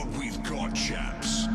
what we've got, chaps.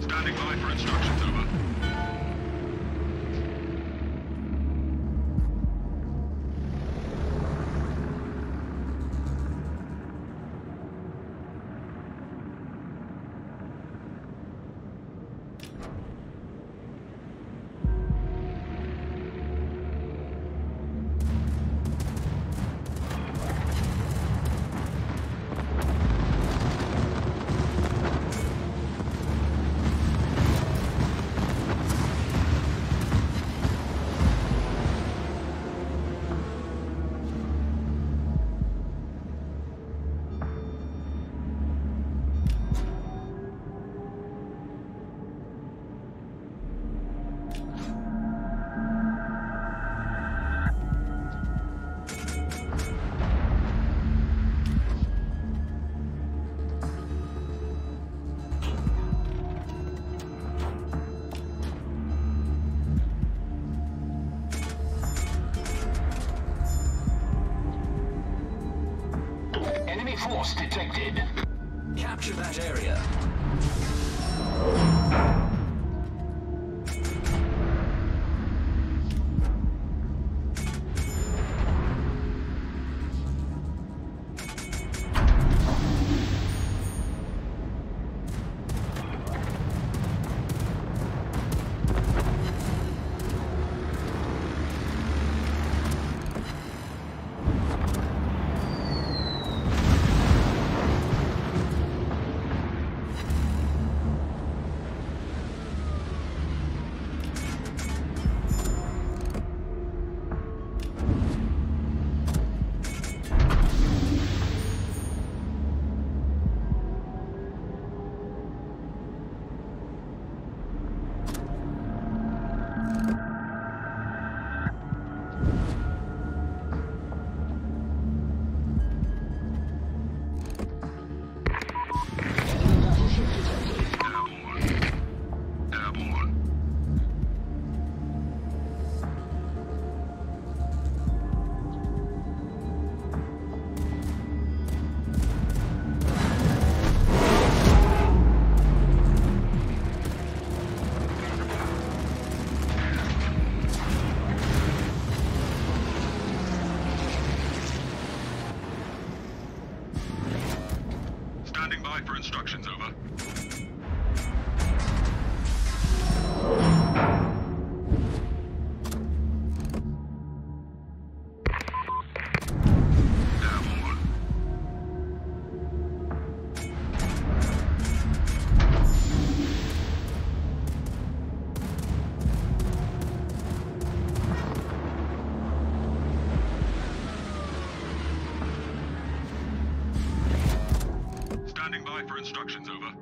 Standing by for instructions, over. Force detected. Capture that area. For instructions, over. Instructions, over.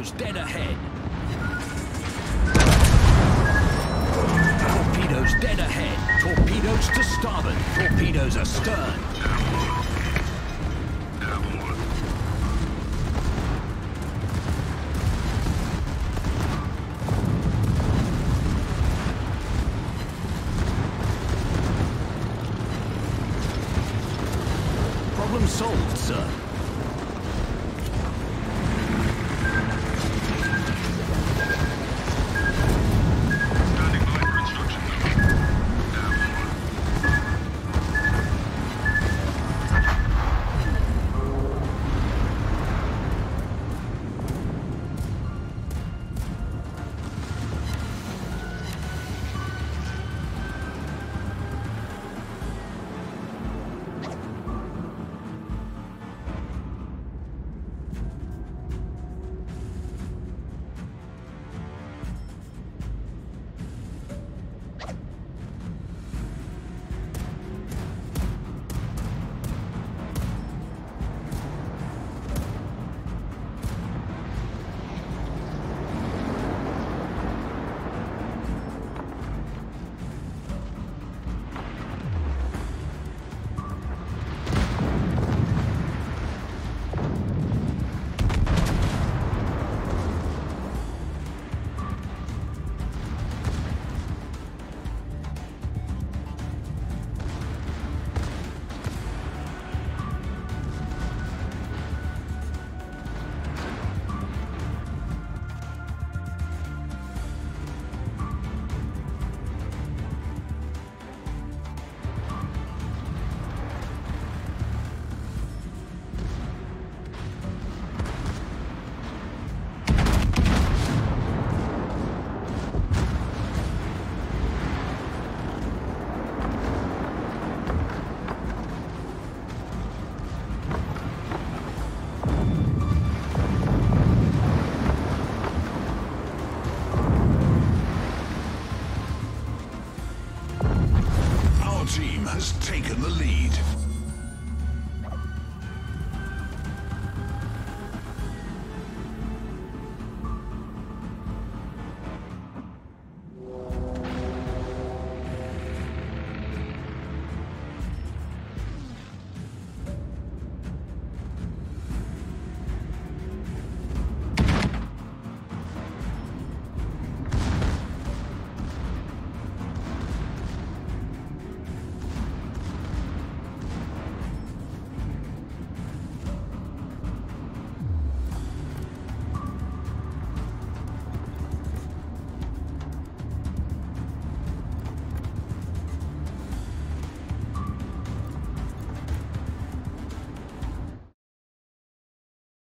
Torpedoes dead ahead. Torpedoes dead ahead. Torpedoes to starboard. Torpedoes astern. Problem solved, sir.